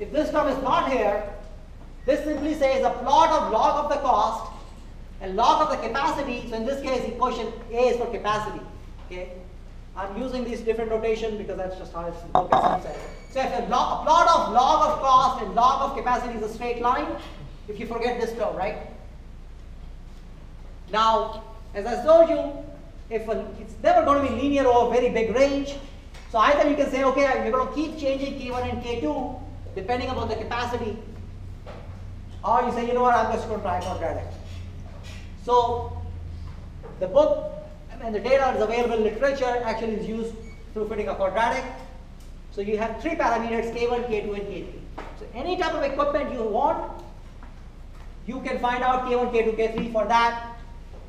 if this term is not here, this simply says a plot of log of the cost and log of the capacity. So in this case, equation A is for capacity. Okay, I'm using these different notation because that's just how it's said. So if a, log, a plot of log of cost and log of capacity is a straight line, if you forget this term, right? Now, as I told you, if a, it's never going to be linear over a very big range, so either you can say, okay, you're going to keep changing K1 and K2 depending upon the capacity, or you say, you know what, I'm just going to try quadratic. So the book and the data is available in literature actually is used through fitting a quadratic. So you have three parameters, K1, K2, and K3. So any type of equipment you want, you can find out K1, K2, K3 for that,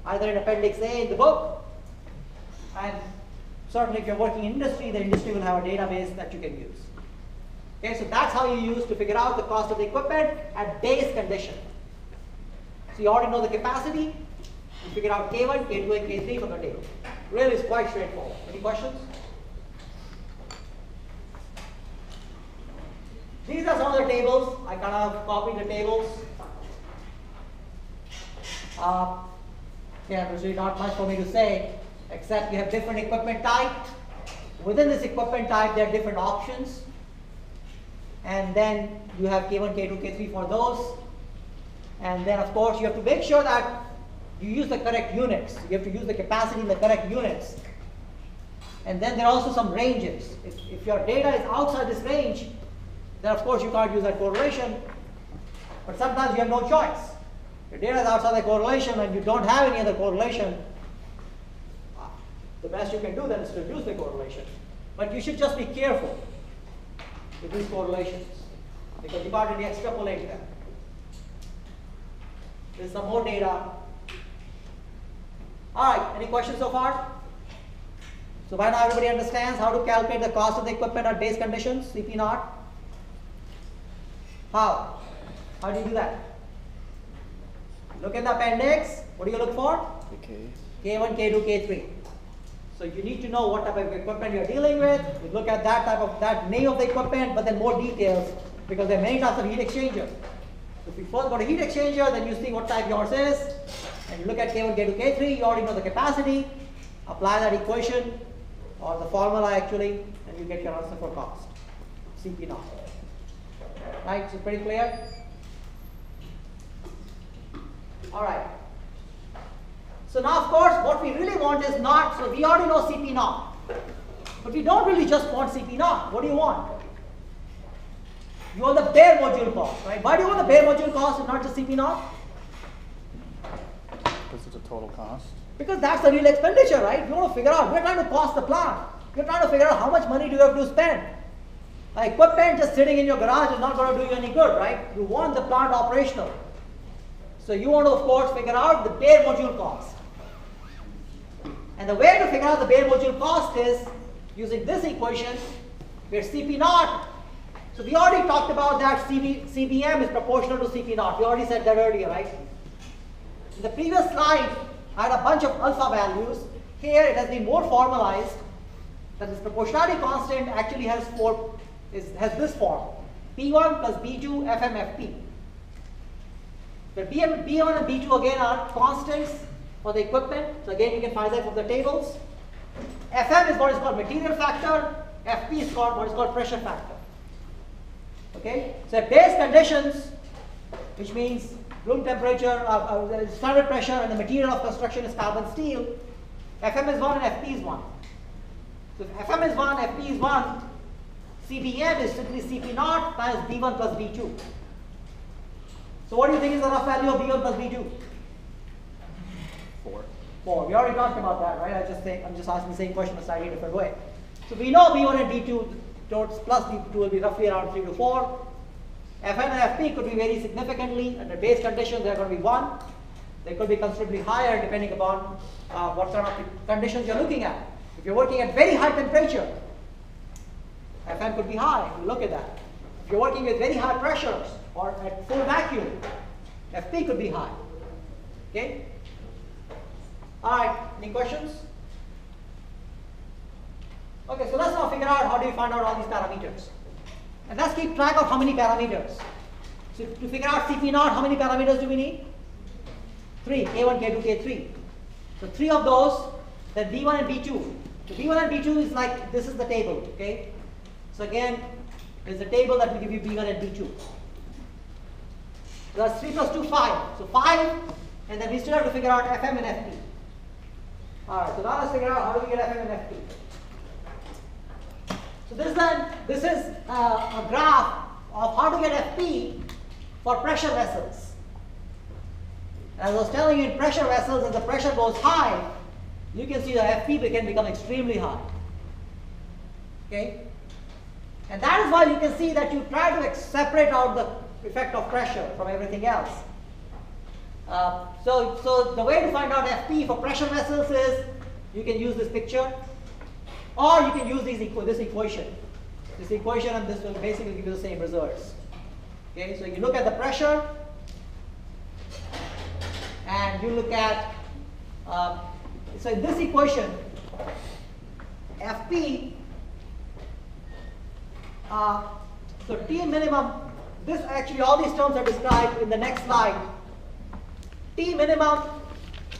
either in Appendix A in the book, and certainly if you're working in industry, the industry will have a database that you can use. Okay, so that's how you use to figure out the cost of the equipment at base condition. So you already know the capacity, you figure out K1, K2, and K3 from the table. Really, it's quite straightforward. Any questions? These are some of the tables. I kind of copied the tables. Uh, yeah, there's really not much for me to say, except you have different equipment type. Within this equipment type, there are different options. And then you have K1, K2, K3 for those. And then, of course, you have to make sure that you use the correct units. You have to use the capacity in the correct units. And then there are also some ranges. If, if your data is outside this range, then of course you can't use that correlation. But sometimes you have no choice. Your data is outside the correlation and you don't have any other correlation. The best you can do then is to reduce the correlation. But you should just be careful with these correlations because you can't extrapolate them. There's some more data. All right, any questions so far? So by now everybody understands how to calculate the cost of the equipment at base conditions, CP naught? How? How do you do that? Look at the appendix. What do you look for? Okay. K1, K2, K3. So you need to know what type of equipment you're dealing with. You look at that type of that name of the equipment, but then more details because there are many types of heat exchanger. So if you first go to heat exchanger, then you see what type yours is, and you look at K1, K2, K3, you already know the capacity, apply that equation or the formula actually, and you get your answer for cost. CP naught. Right, so pretty clear? All right. So now, of course, what we really want is not, so we already know CP naught. But we don't really just want CP naught. What do you want? You want the bare module cost, right? Why do you want the bare module cost and not just CP naught? Because it's a total cost. Because that's the real expenditure, right? You want to figure out, we're trying to cost the plant. You're trying to figure out how much money do you have to spend. Like equipment just sitting in your garage is not going to do you any good, right? You want the plant operational. So you want to, of course, figure out the bare module cost. And the way to figure out the bare module cost is using this equation where Cp naught. So we already talked about that CB, CBM is proportional to Cp naught. We already said that earlier, right? In the previous slide, I had a bunch of alpha values. Here it has been more formalized that this proportionality constant actually has four is, has this form. B1 plus B2 FMFP. The B1 and B2 again are constants for the equipment. So again, you can find that from the tables. Fm is what is called material factor. Fp is called what is called pressure factor. Okay. So at base conditions, which means room temperature, uh, uh, standard pressure, and the material of construction is carbon steel. Fm is one and Fp is one. So if Fm is one, Fp is one. CBM is simply Cp naught times B1 plus B2. So what do you think is the rough value of B1 plus B2? We already talked about that, right? I just think I'm just asking the same question in a slightly different way. So we know B1 and B2 towards plus B2 will be roughly around 3 to 4. Fm and Fp could be very significantly under base conditions they're going to be 1. They could be considerably higher depending upon uh, what sort of conditions you're looking at. If you're working at very high temperature, Fm could be high. Look at that. If you're working with very high pressures or at full vacuum, Fp could be high. Okay? All right, any questions? Okay, so let's now figure out how do you find out all these parameters. And let's keep track of how many parameters. So to figure out Cp naught, how many parameters do we need? Three, K1, K2, K3. So three of those, then B1 and B2. So B1 and B2 is like, this is the table, okay? So again, there's a table that will give you B1 and B2. So that's 3 plus 2, 5. So 5, and then we still have to figure out FM and FP. Alright, so now let's figure out how do we get FM and FP. So this is, this is uh, a graph of how to get FP for pressure vessels. As I was telling you, in pressure vessels, as the pressure goes high, you can see the FP can become extremely high. Okay? And that is why you can see that you try to separate out the effect of pressure from everything else. Uh, so, so the way to find out FP for pressure vessels is you can use this picture or you can use these equ this equation. This equation and this will basically give you the same results. Okay, so you look at the pressure and you look at, uh, so in this equation, Fp, uh, so T minimum, this actually all these terms are described in the next slide. T minimum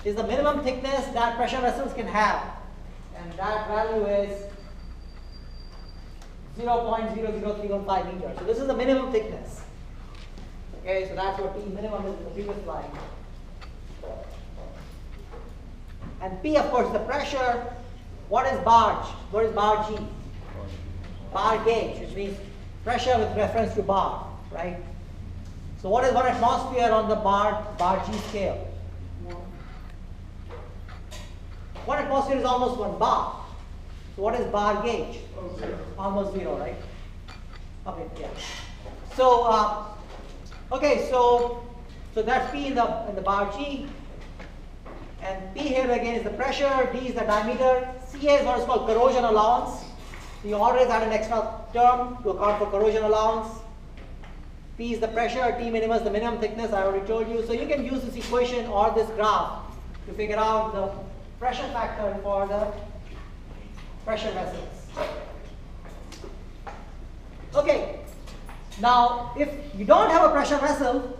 is the minimum thickness that pressure vessels can have and that value is 0.00315 meters. So this is the minimum thickness. Okay, so that's what P minimum is in the previous slide. And P, of course, the pressure. What is barge? What is bar G? Bar gauge, which means pressure with reference to bar, right? So what is one atmosphere on the bar, bar G scale? One atmosphere is almost one bar. So what is bar gauge? Zero. Almost zero, right? Okay, yeah. So, uh, okay, so so that's P in the in the bar G, and P here again is the pressure, D is the diameter, CA is what is called corrosion allowance. You always add an extra term to account for corrosion allowance. P is the pressure, T minimum is the minimum thickness, I already told you. So you can use this equation or this graph to figure out the pressure factor for the pressure vessels. Okay, now if you don't have a pressure vessel,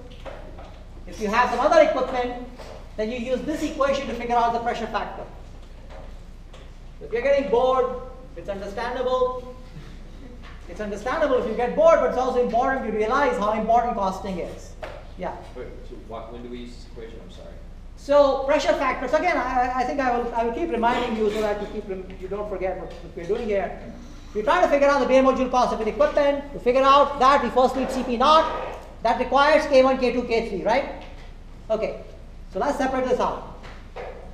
if you have some other equipment, then you use this equation to figure out the pressure factor. If you're getting bored, it's understandable. It's understandable if you get bored, but it's also important you realize how important costing is. Yeah. Wait, so what, when do we use this equation? I'm sorry. So pressure factors, again, I, I think I will, I will keep reminding you so that you, keep, you don't forget what, what we're doing here. We're trying to figure out the bare module cost of an equipment. To figure out that, we first need CP naught. That requires K1, K2, K3, right? Okay, so let's separate this out.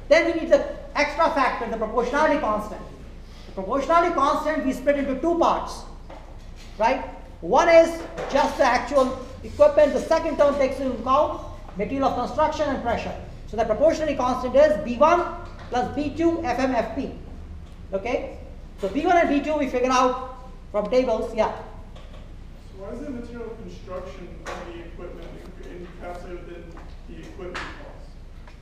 Then we need the extra factor, the proportionality constant. The proportionality constant we split into two parts, right? One is just the actual equipment. The second term takes into account material of construction and pressure. So the proportionality constant is B1 plus B2 FMFP. Okay? So B1 and B2 we figure out from tables, yeah. So why is the material construction of the equipment encapsulated within the equipment cost?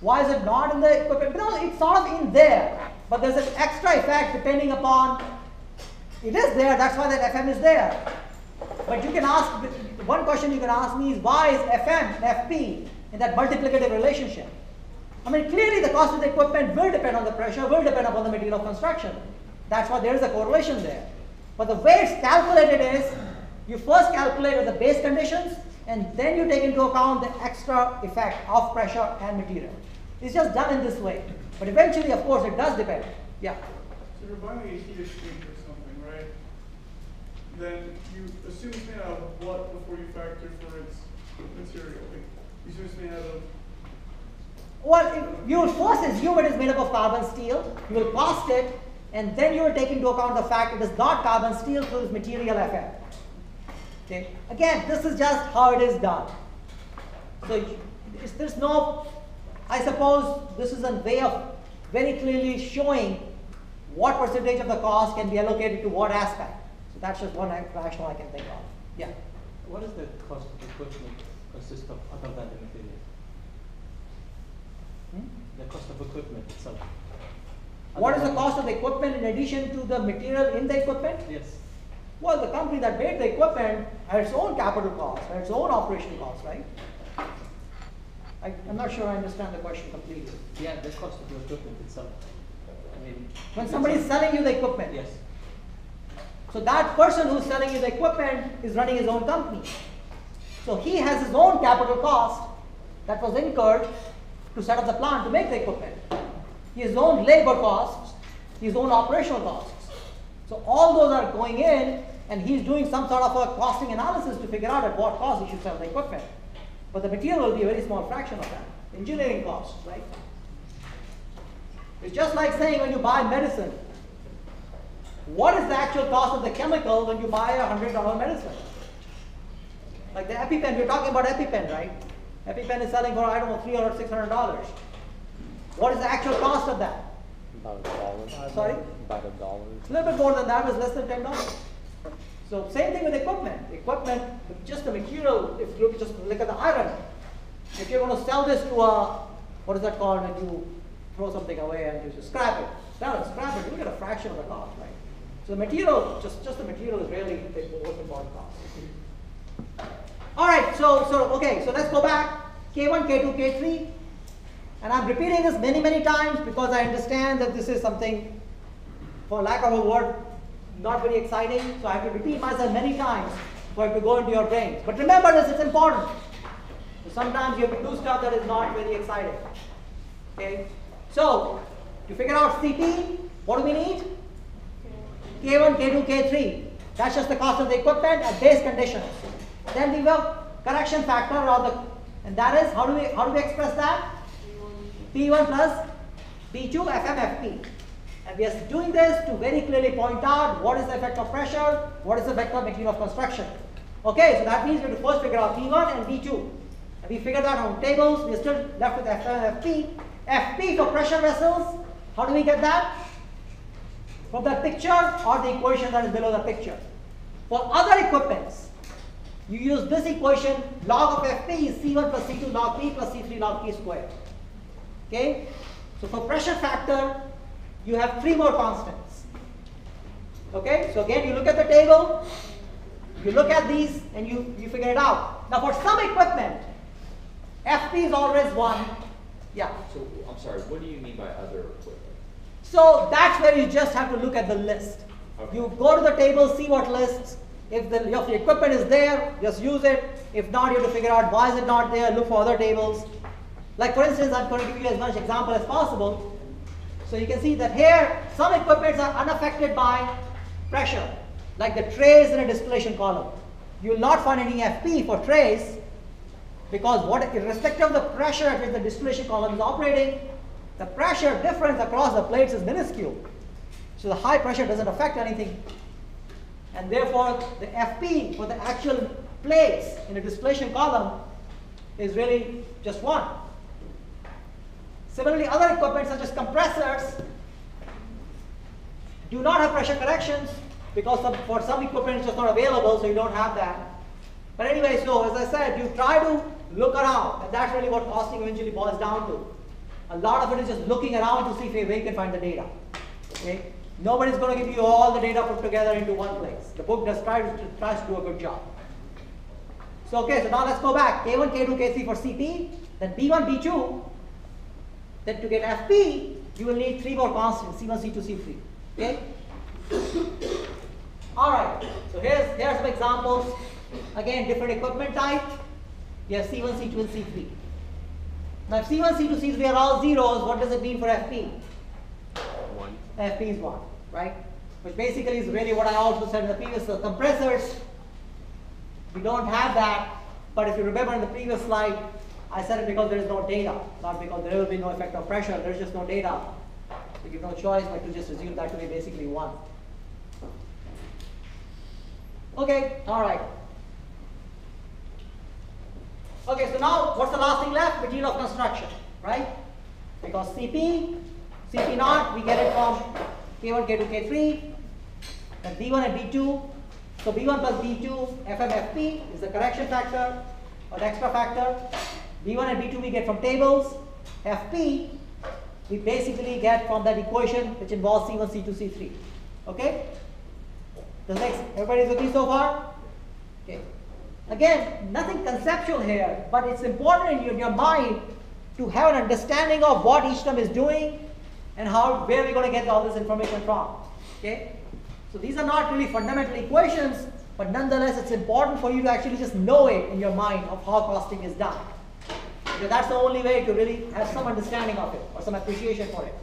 Why is it not in the equipment? Because it's sort of in there, but there's an extra effect depending upon, it is there, that's why that FM is there. But you can ask, one question you can ask me is why is FM FP in that multiplicative relationship? I mean, clearly the cost of the equipment will depend on the pressure, will depend upon the material of construction. That's why there is a correlation there. But the way it's calculated is, you first calculate the base conditions, and then you take into account the extra effect of pressure and material. It's just done in this way. But eventually, of course, it does depend. Yeah. So you're buying a heat exchange or something, right? Then you assume it's made out of what before you factor for its material? Like, you assume it's made out of Well, you will first assume it is made up of carbon steel. You will cost it, and then you will take into account the fact it is not carbon steel, so it is material FM. Okay. Again, this is just how it is done. So there's no, I suppose this is a way of very clearly showing what percentage of the cost can be allocated to what aspect. That's just one rationale I can think of. Yeah. What is the cost of equipment consist of other than the material? Hmm? The cost of equipment itself. What is the cost of the equipment in addition to the material in the equipment? Yes. Well, the company that made the equipment had its own capital cost, had its own operational cost, right? I, I'm not sure I understand the question completely. Yeah, the cost of the equipment itself. I mean. When somebody is selling you the equipment, Yes, so that person who's selling his equipment is running his own company. So he has his own capital cost that was incurred to set up the plant to make the equipment. His own labor costs, his own operational costs. So all those are going in and he's doing some sort of a costing analysis to figure out at what cost he should sell the equipment. But the material will be a very small fraction of that. Engineering costs, right? It's just like saying when you buy medicine, what is the actual cost of the chemical when you buy a hundred dollar medicine? Like the EpiPen, we're talking about EpiPen, right? EpiPen is selling for I don't know three hundred, six hundred dollars. What is the actual cost of that? About a dollar. Uh, sorry, About a dollar. it's a little bit more than that. It's less than ten dollars. So same thing with equipment. Equipment, just the material. If you look, just look at the iron, if you're going to sell this to a what is that called when you throw something away and you just scrap it, sell it, scrap it, you get a fraction of the cost, right? So the material, just just the material is really the most important cost. All right, so so okay, so let's go back. K1, K2, K3, and I'm repeating this many many times because I understand that this is something, for lack of a word, not very exciting. So I have to repeat myself many times for it to go into your brains. But remember this; it's important. So sometimes you have to do stuff that is not very exciting. Okay, so to figure out CP, what do we need? K1, K2, K3. That's just the cost of the equipment at base conditions. Then we have correction factor or the, and that is how do we how do we express that? P1 plus P2 FMFP. And we are doing this to very clearly point out what is the effect of pressure, what is the effect of material of construction. Okay, so that means we have to first figure out P1 and P2. And we figured that on tables, we're still left with FMFP. FP for pressure vessels, how do we get that? From the picture or the equation that is below the picture. For other equipments, you use this equation, log of Fp is C1 plus C2 log P plus C3 log P squared. Okay? So for pressure factor, you have three more constants. Okay? So again, you look at the table, you look at these, and you, you figure it out. Now for some equipment, Fp is always 1. Yeah. So, I'm sorry, what do you mean by other equipment? So that's where you just have to look at the list. Okay. You go to the table, see what lists. If the, if the equipment is there, just use it. If not, you have to figure out why is it not there, look for other tables. Like for instance, I'm going to give you as much example as possible. So you can see that here, some equipments are unaffected by pressure, like the trays in a distillation column. You will not find any FP for trays because what, irrespective of the pressure at which the distillation column is operating, the pressure difference across the plates is minuscule. So the high pressure doesn't affect anything. And therefore, the FP for the actual plates in a distillation column is really just one. Similarly, other equipment such as compressors do not have pressure corrections because for some equipment it's just not available, so you don't have that. But anyway, so as I said, you try to look around, and that's really what costing eventually boils down to. A lot of it is just looking around to see if where you can find the data. Okay? Nobody's going to give you all the data put together into one place. The book does try to, tries to do a good job. So okay, so now let's go back. K1, K2, K3 for CP, then B1, B2. Then to get FP, you will need three more constants, C1, C2, C3. Okay? Alright, so here's, here's some examples. Again, different equipment type. You have C1, C2, and C3. Now if C1, C2, C3 are all zeros, what does it mean for FP? One. FP is 1, right? Which basically is really what I also said in the previous uh, compressors. We don't have that, but if you remember in the previous slide, I said it because there is no data, not because there will be no effect of pressure, there is just no data. So you have no choice but to just assume that to be basically 1. Okay, all right. Okay, so now what's the last thing left? Material of construction, right? Because CP, CP naught, we get it from K1, K2, K3, then B1 and B2. So B1 plus B2, FMFP is the correction factor or the extra factor. B1 and B2 we get from tables. FP we basically get from that equation which involves C1, C2, C3. Okay? Does everybody's with me so far? Okay. Again, nothing conceptual here, but it's important in your, your mind to have an understanding of what each term is doing and how where we're going to get all this information from. Okay? So these are not really fundamental equations, but nonetheless it's important for you to actually just know it in your mind of how costing is done. Because that's the only way to really have some understanding of it or some appreciation for it.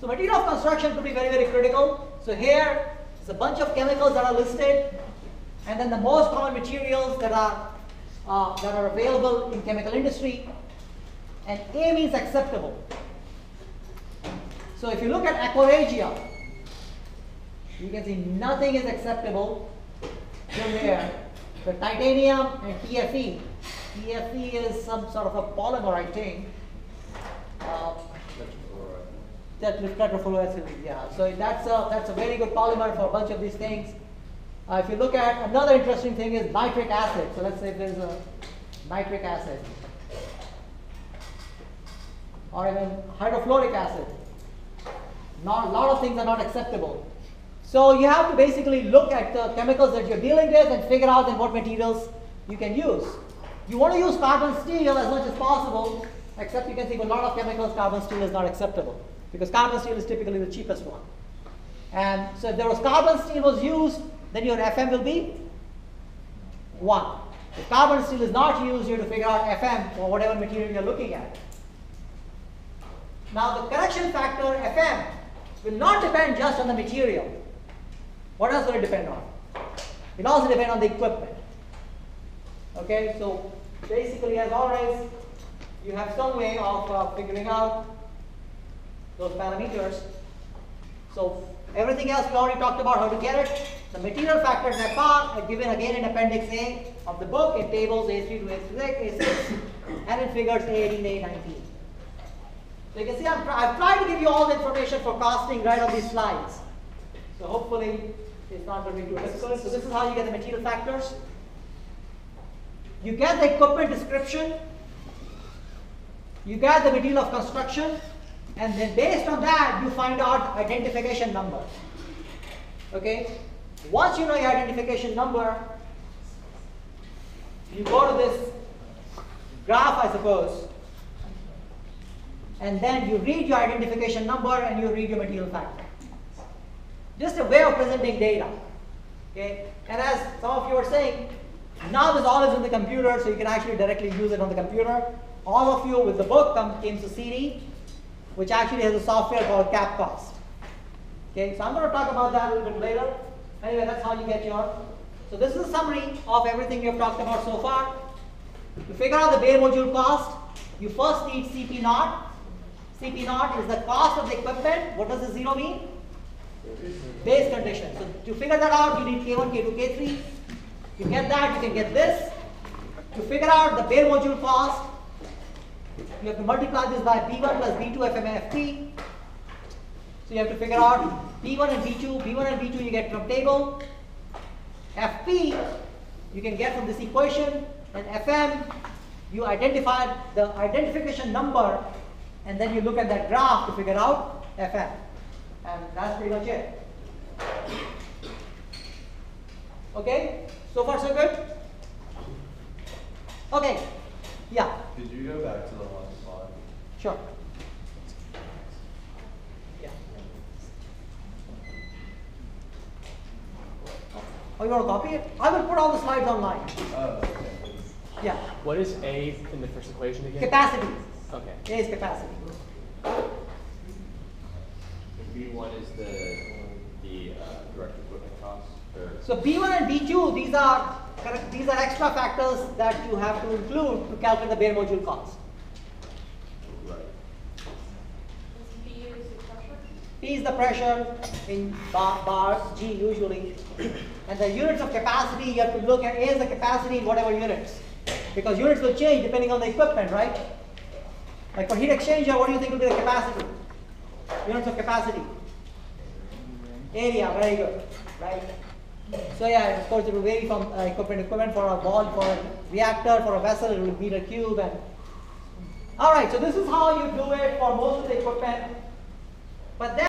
So material of construction could be very, very critical. So here, here is a bunch of chemicals that are listed, and then the most common materials that are uh, that are available in chemical industry. And A means acceptable. So if you look at aqua regia, you can see nothing is acceptable till there. The titanium and TFE. TFE is some sort of a polymer, I think. Uh, that tetrafluoroethylene, yeah. So that's a, that's a very good polymer for a bunch of these things. Uh, if you look at another interesting thing is nitric acid. So let's say there's a nitric acid or even hydrofluoric acid. Not, a lot of things are not acceptable. So you have to basically look at the chemicals that you're dealing with and figure out then what materials you can use. You want to use carbon steel as much as possible, except you can see for a lot of chemicals carbon steel is not acceptable because carbon steel is typically the cheapest one. And so if there was carbon steel was used, then your FM will be 1. If carbon steel is not used, you have to figure out FM for whatever material you're looking at. Now the correction factor FM will not depend just on the material. What else will it depend on? It also depend on the equipment. Okay, so basically as always, you have some way of uh, figuring out those parameters. So everything else we already talked about how to get it. The material factors are are uh, given again in Appendix A of the book in tables A3 to A6, A6 and in figures A18, A19. So you can see I've, I've tried to give you all the information for costing right on these slides. So hopefully it's not going to be too difficult. So this is how you get the material factors. You get the equipment description. You get the material of construction. And then based on that, you find out identification number. Okay? Once you know your identification number, you go to this graph, I suppose, and then you read your identification number and you read your material factor. Just a way of presenting data. Okay? And as some of you are saying, now this all is in the computer, so you can actually directly use it on the computer. All of you with the book come, came to CD, which actually has a software called CapCost. Okay, so I'm going to talk about that a little bit later. Anyway, that's how you get your. So this is a summary of everything we have talked about so far. To figure out the bare module cost, you first need CP naught. CP naught is the cost of the equipment. What does the zero mean? Base condition. So to figure that out, you need K1, K2, K3. You get that, you can get this. To figure out the bare module cost, you have to multiply this by B1 plus B2 FMFP. So you have to figure out B1 and B2. B1 and B2 you get from table. FP you can get from this equation. And FM you identify the identification number and then you look at that graph to figure out FM. And that's pretty much it. Okay? So far so good? Okay. Yeah, Could you go back to the one slide? sure. Yeah. Oh, you want to copy it? I will put all the slides online. Oh, okay. Yeah. What is A in the first equation again? Capacity. Okay. A is capacity. B one is the, the, uh, direct equipment cost, or? So B1 and B2, these are correct, these are extra factors that you have to include to calculate the bare module cost. Right. Is the pressure in bar, bars, G usually. And the units of capacity, you have to look at is the capacity in whatever units. Because units will change depending on the equipment, right? Like for heat exchanger, what do you think will be the capacity? Units of capacity. Area, very good, right? So yeah, of course it will vary from uh, equipment equipment. For a ball, for a reactor, for a vessel, it will be meter cube. And all right, so this is how you do it for most of the equipment. But then